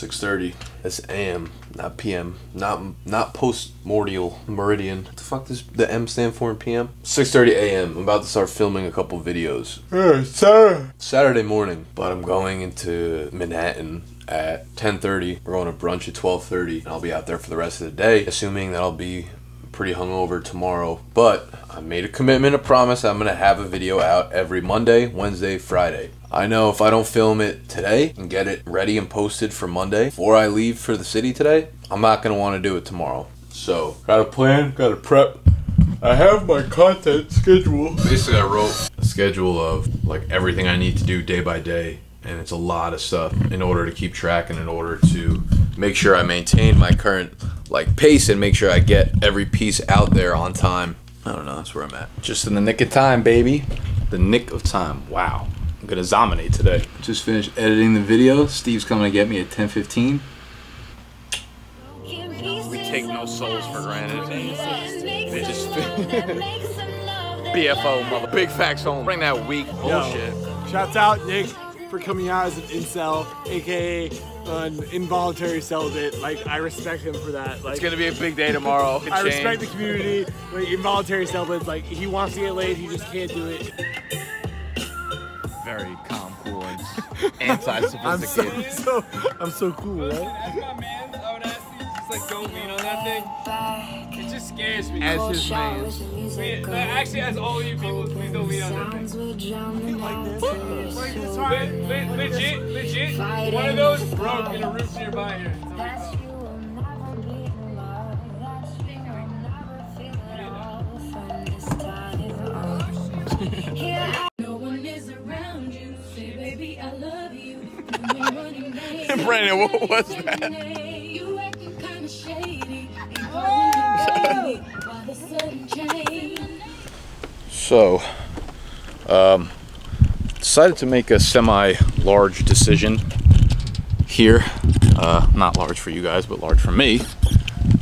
6:30. That's AM, not PM, not not post-mordial meridian. What the fuck does the M stand for in PM? 6:30 AM. I'm about to start filming a couple videos. sir. Saturday morning, but I'm going into Manhattan at 10:30. We're going to brunch at 12:30, and I'll be out there for the rest of the day, assuming that I'll be pretty hungover tomorrow. But I made a commitment, a promise. I'm gonna have a video out every Monday, Wednesday, Friday. I know if I don't film it today and get it ready and posted for Monday before I leave for the city today, I'm not gonna want to do it tomorrow. So, Got a plan, got a prep. I have my content schedule. basically I wrote a schedule of like everything I need to do day by day and it's a lot of stuff in order to keep track and in order to make sure I maintain my current like pace and make sure I get every piece out there on time. I don't know, that's where I'm at. Just in the nick of time, baby. The nick of time. Wow. I'm gonna dominate today. Just finished editing the video. Steve's coming to get me at 10:15. We take no souls for granted. They just BFO, mother. Big facts home. Bring that weak bullshit. Shouts out Nick for coming out as an incel, aka an involuntary celibate. Like I respect him for that. Like It's gonna be a big day tomorrow. I respect the community. Like involuntary celibate, like he wants to get laid, he just can't do it. Very calm, cool, and I'm so, anti-sophisticated. so I'm so cool, right? Like don't lean on that thing. It just scares me. As his man. Wait, uh, actually, as all you people, please don't lean on that thing. Like, it's hard. Le- le- legit, legit. One of those broke in a roof nearby here. No one is around you. Say, baby, I love you. Brandon, what was that? So, um, decided to make a semi-large decision here. Uh, not large for you guys, but large for me.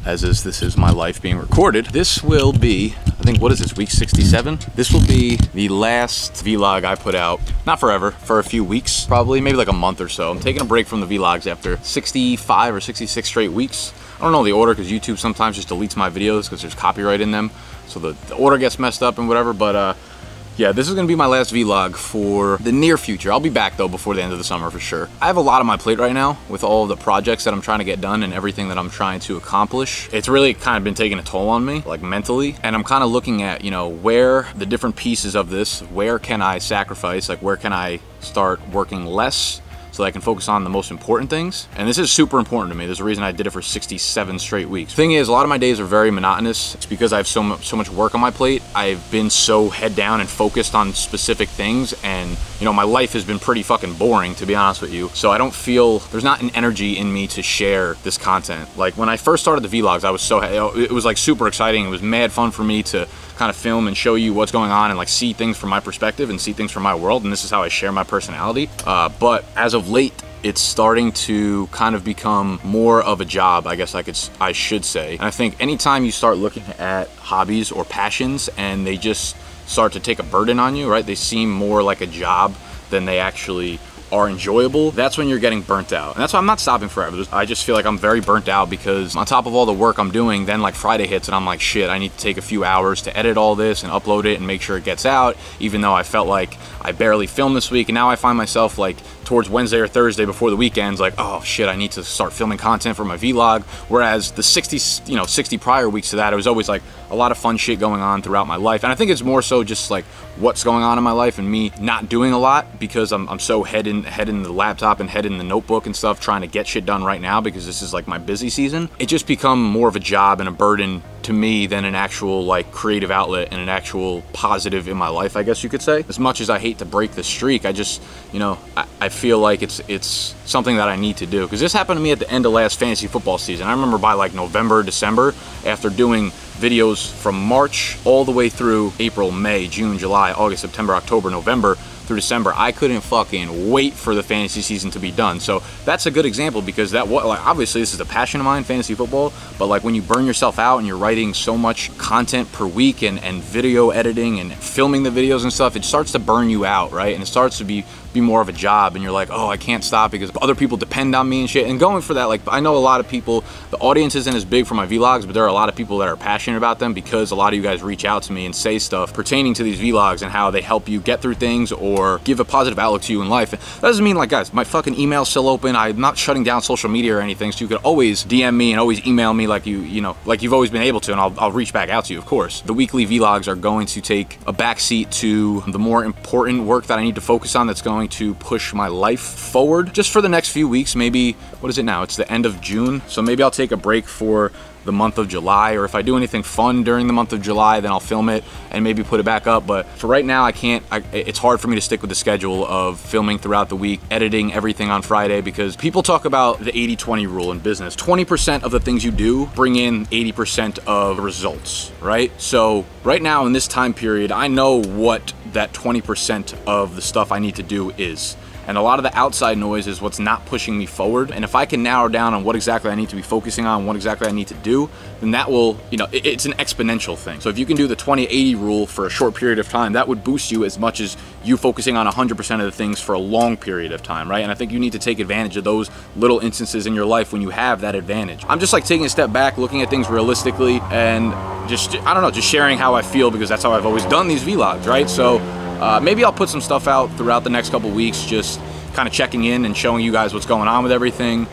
As is, this is my life being recorded. This will be, I think, what is this, week 67? This will be the last vlog I put out. Not forever, for a few weeks, probably, maybe like a month or so. I'm taking a break from the vlogs after 65 or 66 straight weeks. I don't know the order because YouTube sometimes just deletes my videos because there's copyright in them. So the, the order gets messed up and whatever, but uh, yeah, this is gonna be my last vlog for the near future. I'll be back though before the end of the summer for sure. I have a lot on my plate right now with all the projects that I'm trying to get done and everything that I'm trying to accomplish. It's really kind of been taking a toll on me, like mentally. And I'm kind of looking at, you know, where the different pieces of this, where can I sacrifice? Like where can I start working less? So that I can focus on the most important things. And this is super important to me. There's a reason I did it for 67 straight weeks. Thing is, a lot of my days are very monotonous. It's because I have so so much work on my plate. I've been so head down and focused on specific things and you know, my life has been pretty fucking boring to be honest with you. So I don't feel, there's not an energy in me to share this content. Like when I first started the vlogs, I was so, it was like super exciting. It was mad fun for me to kind of film and show you what's going on and like see things from my perspective and see things from my world. And this is how I share my personality. Uh, but as of late, it's starting to kind of become more of a job, I guess I could I should say. And I think anytime you start looking at hobbies or passions and they just start to take a burden on you, right? They seem more like a job than they actually are enjoyable, that's when you're getting burnt out. And that's why I'm not stopping forever. I just feel like I'm very burnt out because on top of all the work I'm doing, then like Friday hits and I'm like, shit, I need to take a few hours to edit all this and upload it and make sure it gets out, even though I felt like I barely filmed this week. And now I find myself like towards Wednesday or Thursday before the weekends, like, oh shit, I need to start filming content for my vlog. Whereas the 60, you know, 60 prior weeks to that, it was always like a lot of fun shit going on throughout my life. And I think it's more so just like what's going on in my life and me not doing a lot because I'm, I'm so head in, head in the laptop and head in the notebook and stuff trying to get shit done right now because this is like my busy season. It just become more of a job and a burden to me than an actual like creative outlet and an actual positive in my life, I guess you could say. As much as I hate to break the streak, I just, you know, I, I feel like it's it's something that I need to do because this happened to me at the end of last fantasy football season. I remember by like November, December, after doing videos from March all the way through April, May, June, July, August, September, October, November, through December, I couldn't fucking wait for the fantasy season to be done. So that's a good example because that what like obviously this is a passion of mine, fantasy football. But like when you burn yourself out and you're writing so much content per week and and video editing and filming the videos and stuff, it starts to burn you out, right? And it starts to be be more of a job and you're like oh i can't stop because other people depend on me and shit. And going for that like i know a lot of people the audience isn't as big for my vlogs but there are a lot of people that are passionate about them because a lot of you guys reach out to me and say stuff pertaining to these vlogs and how they help you get through things or give a positive outlook to you in life. That doesn't mean like guys my fucking email's still open. I'm not shutting down social media or anything so you could always dm me and always email me like you you know like you've always been able to and i'll, I'll reach back out to you of course. The weekly vlogs are going to take a backseat to the more important work that i need to focus on that's going to push my life forward just for the next few weeks. Maybe what is it now? It's the end of june. So maybe i'll take a break for the month of July or if I do anything fun during the month of July then I'll film it and maybe put it back up. But for right now I can't I, it's hard for me to stick with the schedule of filming throughout the week editing everything on Friday because people talk about the 80-20 rule in business. 20% of the things you do bring in 80% of results right? So right now in this time period I know what that 20% of the stuff I need to do is and a lot of the outside noise is what's not pushing me forward. And if I can narrow down on what exactly I need to be focusing on, what exactly I need to do, then that will, you know, it, it's an exponential thing. So if you can do the 20-80 rule for a short period of time, that would boost you as much as you focusing on 100% of the things for a long period of time, right? And I think you need to take advantage of those little instances in your life when you have that advantage. I'm just like taking a step back, looking at things realistically, and just, I don't know, just sharing how I feel because that's how I've always done these vlogs, right? So uh, maybe I'll put some stuff out throughout the next couple weeks, just kind of checking in and showing you guys what's going on with everything.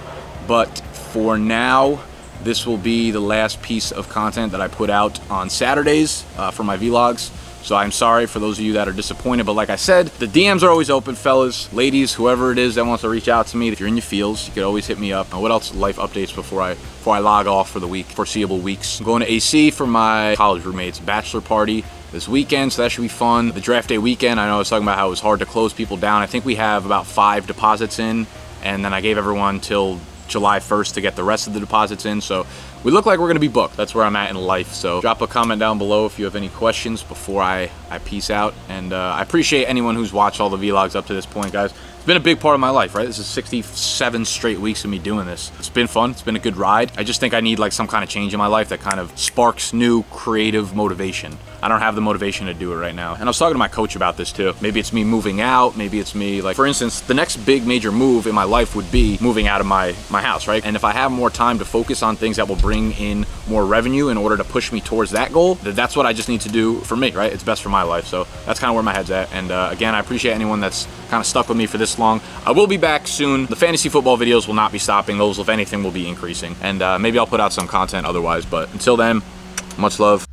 But for now, this will be the last piece of content that I put out on Saturdays uh, for my vlogs. So I'm sorry for those of you that are disappointed, but like I said, the DMs are always open, fellas, ladies, whoever it is that wants to reach out to me. If you're in your fields, you could always hit me up. And what else? Life updates before I before I log off for the week, foreseeable weeks. I'm going to AC for my college roommate's bachelor party this weekend, so that should be fun. The draft day weekend, I know I was talking about how it was hard to close people down. I think we have about five deposits in, and then I gave everyone till July 1st to get the rest of the deposits in. So we look like we're gonna be booked. That's where I'm at in life. So drop a comment down below if you have any questions before I, I peace out. And uh, I appreciate anyone who's watched all the vlogs up to this point, guys. It's been a big part of my life, right? This is 67 straight weeks of me doing this. It's been fun. It's been a good ride. I just think I need like some kind of change in my life that kind of sparks new creative motivation. I don't have the motivation to do it right now. And I was talking to my coach about this too. Maybe it's me moving out. Maybe it's me like, for instance, the next big major move in my life would be moving out of my, my house, right? And if I have more time to focus on things that will bring in more revenue in order to push me towards that goal, that's what I just need to do for me, right? It's best for my life. So that's kind of where my head's at. And uh, again, I appreciate anyone that's kind of stuck with me for this long. I will be back soon. The fantasy football videos will not be stopping. Those, if anything, will be increasing. And uh, maybe I'll put out some content otherwise. But until then, much love.